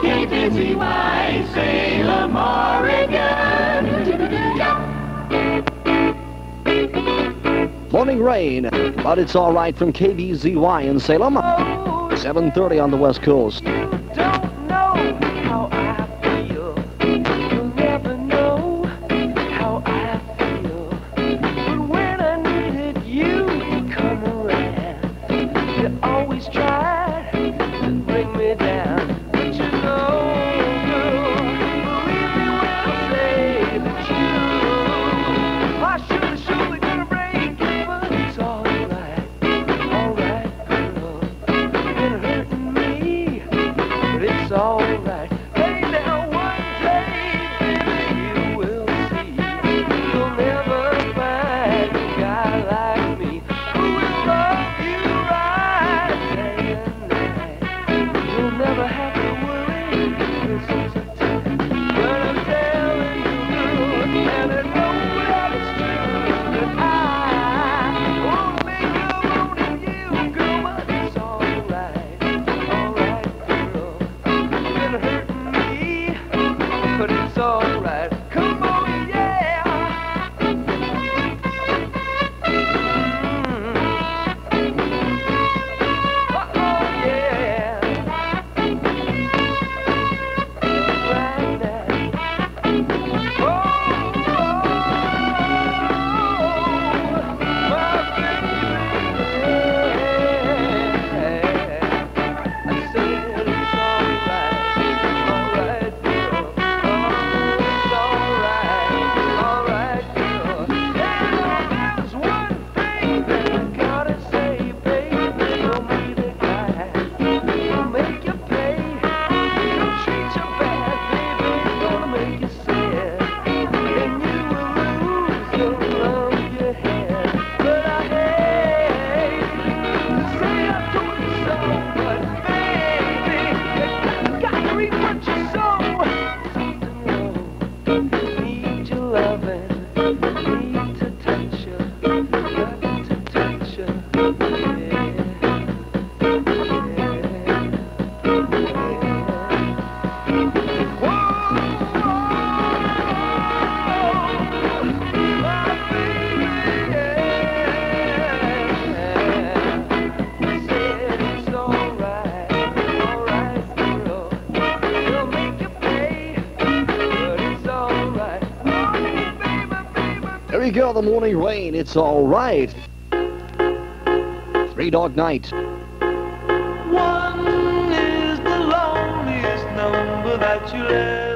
Keep busy, my Morning Reign, but it's all right from KBZY in Salem. 7.30 on the West Coast. need to touch you, got to touch you. we go, the Morning Reign. It's all right. Three Dog Night. One is the loneliest number that you ever.